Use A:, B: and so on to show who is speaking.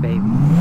A: Baby.